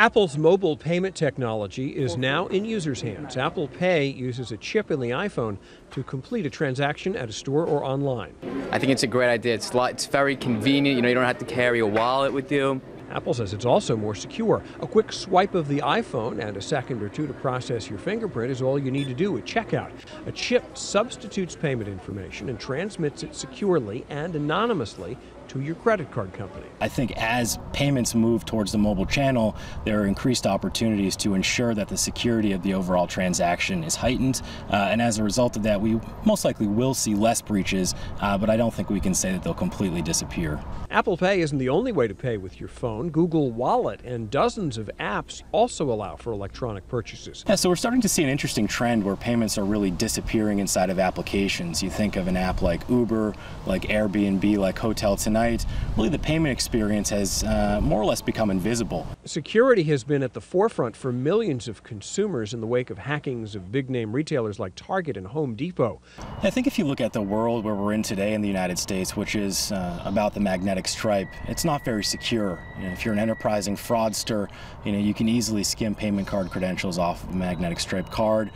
Apple's mobile payment technology is now in users' hands. Apple Pay uses a chip in the iPhone to complete a transaction at a store or online. I think it's a great idea. It's, it's very convenient. You know, you don't have to carry a wallet with you. Apple says it's also more secure. A quick swipe of the iPhone and a second or two to process your fingerprint is all you need to do at checkout. A chip substitutes payment information and transmits it securely and anonymously to your credit card company. I think as payments move towards the mobile channel, there are increased opportunities to ensure that the security of the overall transaction is heightened. Uh, and as a result of that, we most likely will see less breaches, uh, but I don't think we can say that they'll completely disappear. Apple Pay isn't the only way to pay with your phone. Google Wallet and dozens of apps also allow for electronic purchases. Yeah, so we're starting to see an interesting trend where payments are really disappearing inside of applications. You think of an app like Uber, like Airbnb, like Hotel Tonight really the payment experience has uh, more or less become invisible. Security has been at the forefront for millions of consumers in the wake of hackings of big name retailers like Target and Home Depot. I think if you look at the world where we're in today in the United States, which is uh, about the magnetic stripe, it's not very secure. You know, if you're an enterprising fraudster, you know, you can easily skim payment card credentials off of a magnetic stripe card.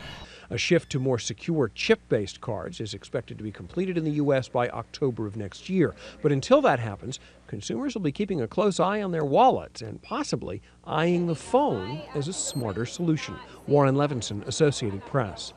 A shift to more secure chip based cards is expected to be completed in the U.S. by October of next year. But until that happens, consumers will be keeping a close eye on their wallets and possibly eyeing the phone as a smarter solution. Warren Levinson, Associated Press.